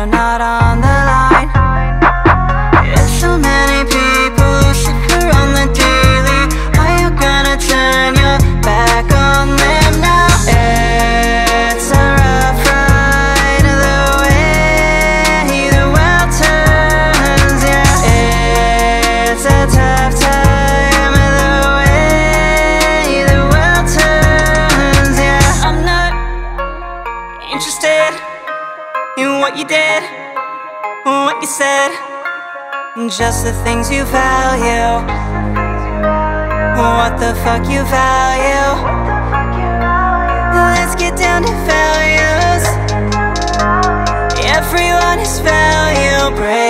you're not on in what you did, what you said, just the things you value. What the fuck you value? Let's get down to values. Everyone is value, break.